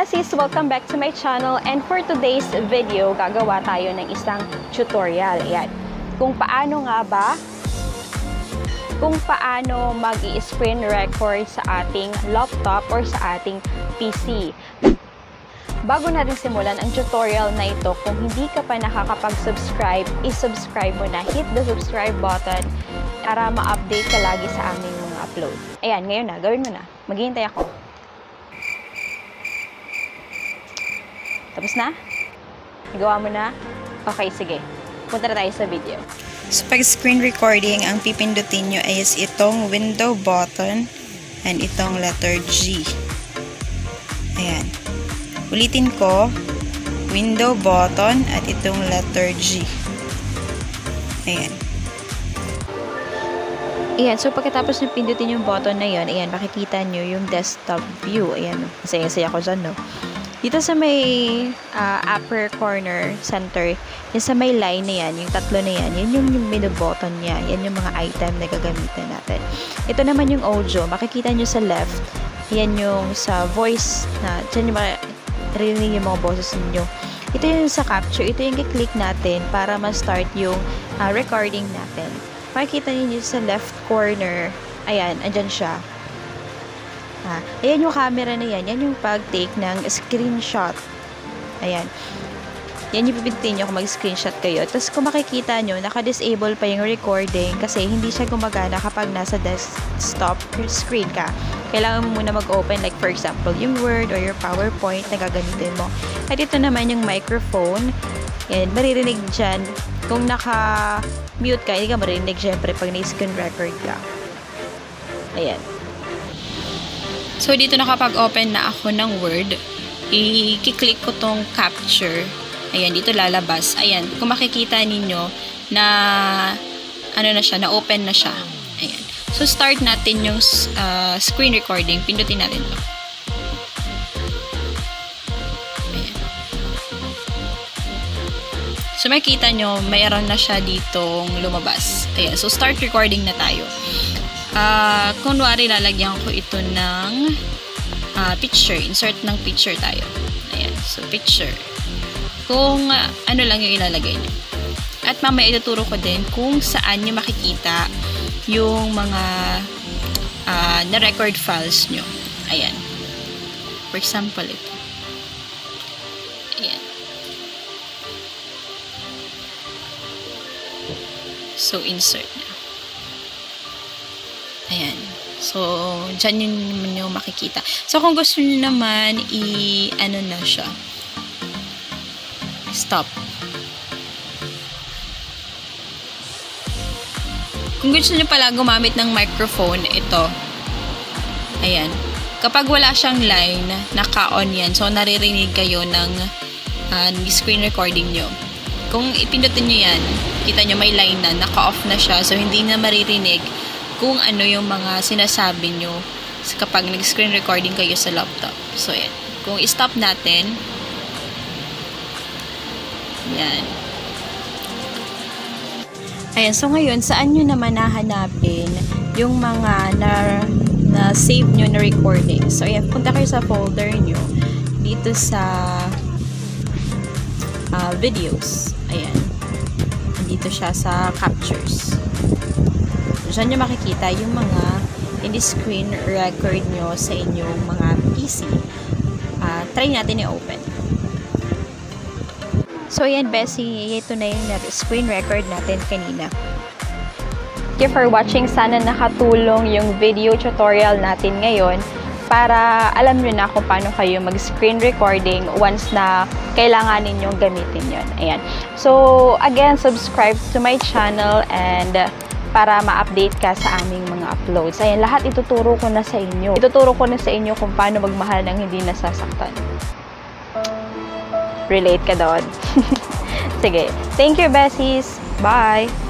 Bessies! Welcome back to my channel and for today's video, gagawa tayo ng isang tutorial. Ayan. Kung paano nga ba kung paano mag screen record sa ating laptop or sa ating PC. Bago natin simulan ang tutorial na ito, kung hindi ka pa nakakapag-subscribe, i-subscribe mo na. Hit the subscribe button para ma-update ka lagi sa aming mga upload. Ayan, ngayon na. Gawin mo na. Maghihintay ako. Tapos na? Nagawa mo na? Okay, sige. Punta na tayo sa video. So, pag screen recording, ang pipindutin nyo is itong window button and itong letter G. Ayan. Ulitin ko, window button at itong letter G. Ayan. Ayan, so pagkatapos nyo pindutin yung button na yon, ayan, makikita nyo yung desktop view. Ayan, masaya-saya ko dyan, no? Dito sa may uh, upper corner center, yung sa may line na yan, yung tatlo na yan, yan yung, menu button niya. Yan yung mga item na gagamitin natin. Ito naman yung audio. Makikita nyo sa left, yan yung sa voice na, dyan yung maririnig yung mga boses ninyo. Ito yung sa capture. Ito yung i-click natin para ma-start yung uh, recording natin. Makikita niyo sa left corner, ayan, andyan siya. Ha? Ayan yung camera na yan. Yan yung pag-take ng screenshot. Ayan. Yan yung pipindutin nyo kung mag-screenshot kayo. Tapos kung makikita nyo, naka-disable pa yung recording kasi hindi siya gumagana kapag nasa desktop screen ka. Kailangan mo muna mag-open like for example, yung Word or your PowerPoint na gagamitin mo. At ito naman yung microphone. Yan, maririnig dyan. Kung naka-mute ka, hindi ka maririnig syempre pag na-screen record ka. Ayan. So, dito nakapag-open na ako ng Word. I-click ko tong capture. Ayan, dito lalabas. Ayan, kung makikita ninyo na ano na siya, na-open na siya. Ayan. So, start natin yung uh, screen recording. Pindutin natin to. Ayan. So, makikita nyo, mayroon na siya ditong lumabas. Ayan. So, start recording na tayo. Uh, kunwari, lalagyan ko ito ng uh, picture. Insert ng picture tayo. Ayan. So, picture. Kung uh, ano lang yung ilalagay nyo. At mamaya ituturo ko din kung saan nyo makikita yung mga uh, na-record files nyo. Ayan. For example, ito. Ayan. So, insert na. Ayan. So, dyan yun naman yung makikita. So, kung gusto nyo naman, i-ano na siya. Stop. Kung gusto nyo pala gumamit ng microphone, ito. Ayan. Kapag wala siyang line, naka-on yan. So, naririnig kayo ng uh, screen recording nyo. Kung ipindutin nyo yan, kita nyo may line na, naka-off na siya. So, hindi na maririnig kung ano yung mga sinasabi nyo kapag nag-screen recording kayo sa laptop. So, yan. Kung i-stop natin, yan. Ayan, so ngayon, saan nyo naman nahanapin yung mga na, na save nyo na recording? So, ayan, punta kayo sa folder nyo dito sa uh, videos. Ayan. Dito siya sa captures. Diyan nyo makikita yung mga in-screen record nyo sa inyong mga PC. Uh, try natin i-open. So, ayan, Bessie, ito na yung screen record natin kanina. Thank you for watching. Sana nakatulong yung video tutorial natin ngayon para alam nyo na kung paano kayo mag-screen recording once na kailangan ninyong gamitin yon. Ayan. So, again, subscribe to my channel and para ma-update ka sa aming mga uploads. Ayan, lahat ituturo ko na sa inyo. Ituturo ko na sa inyo kung paano magmahal ng hindi nasasaktan. Relate ka doon. Sige. Thank you, Bessies. Bye!